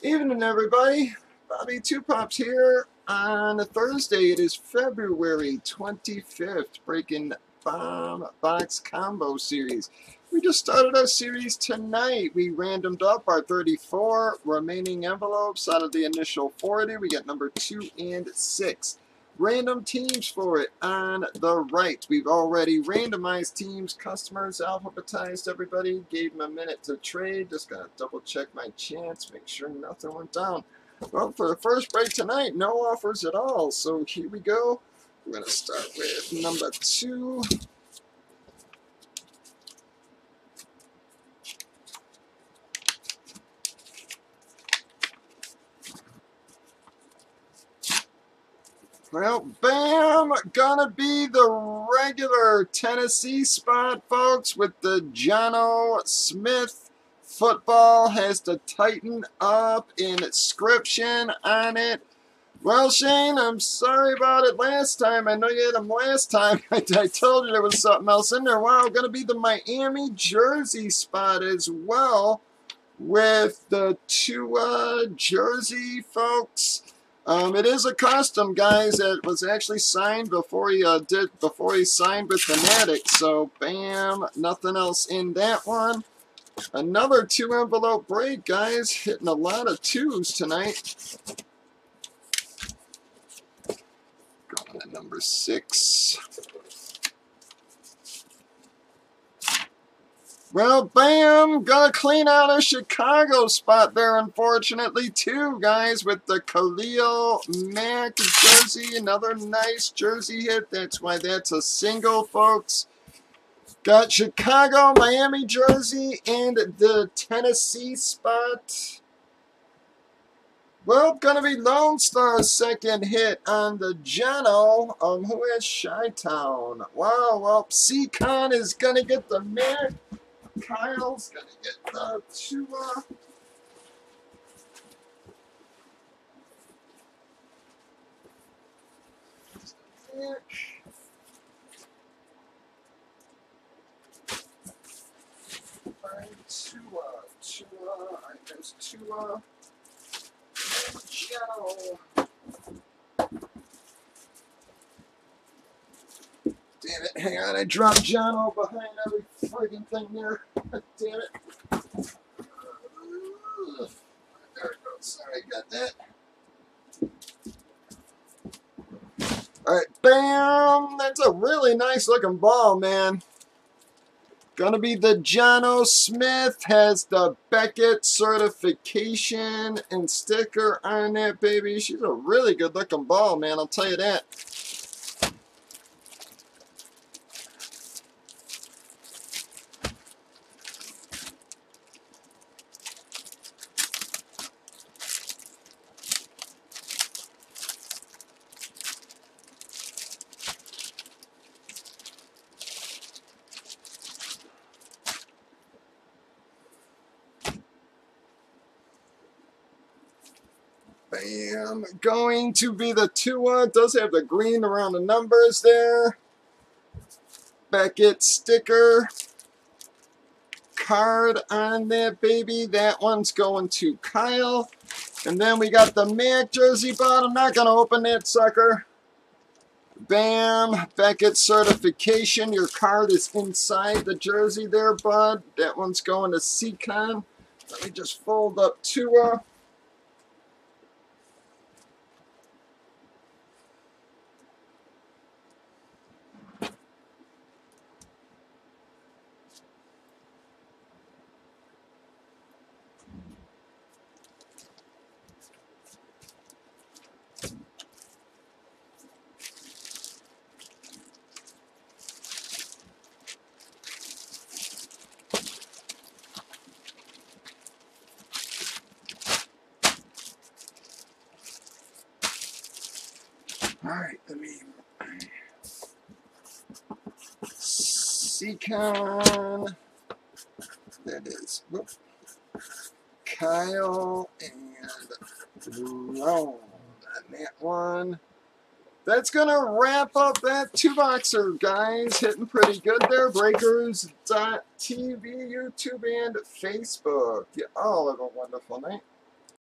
Evening, everybody. Bobby Two Pops here on a Thursday. It is February 25th, breaking bomb box combo series. We just started our series tonight. We randomed up our 34 remaining envelopes out of the initial 40. We got number 2 and 6 random teams for it on the right. We've already randomized teams, customers, alphabetized everybody, gave them a minute to trade. Just got to double check my chance, make sure nothing went down. Well, for the first break tonight, no offers at all. So here we go. We're going to start with number two. Well, bam! Gonna be the regular Tennessee spot, folks, with the Jonnu Smith football has the Titan up inscription on it. Well, Shane, I'm sorry about it last time. I know you had them last time. I, I told you there was something else in there. Wow, going to be the Miami jersey spot as well with the Tua jersey, folks. Um, it is a custom, guys. It was actually signed before he uh, did before he signed with Fanatics. So, bam, nothing else in that one. Another two envelope break, guys. Hitting a lot of twos tonight. Going to number six. Well, bam! Gotta clean out a Chicago spot there, unfortunately, too, guys, with the Khalil Mack jersey. Another nice jersey hit. That's why that's a single, folks. Got Chicago, Miami jersey, and the Tennessee spot. Well, gonna be Lone Star's second hit on the Jonnu. Um, who has Chi-Town? Wow, well, C-Con is gonna get the Mack. Kyle's gonna get the Tua. Tua, Tua, I guess Tua, Joe. Damn it, hang on, I dropped Jonnu behind every friggin' thing there. Damn it. There it goes. Sorry, I got that. Alright, bam! That's a really nice looking ball, man. Gonna be the Jonnu Smith. Has the Beckett certification and sticker on that, baby. She's a really good looking ball, man. I'll tell you that. Bam. Going to be the Tua. Does have the green around the numbers there. Beckett sticker. Card on that baby. That one's going to Kyle. And then we got the Mack jersey bot. I'm not going to open that sucker. Bam. Beckett certification. Your card is inside the jersey there, bud. That one's going to C-Con. Let me just fold up Tua. Alright, let me... C-Con... That is... Whoop. Kyle and on that one. That's going to wrap up that two-boxer, guys. Hitting pretty good there. Breakers.tv, YouTube, and Facebook. You all have a wonderful night.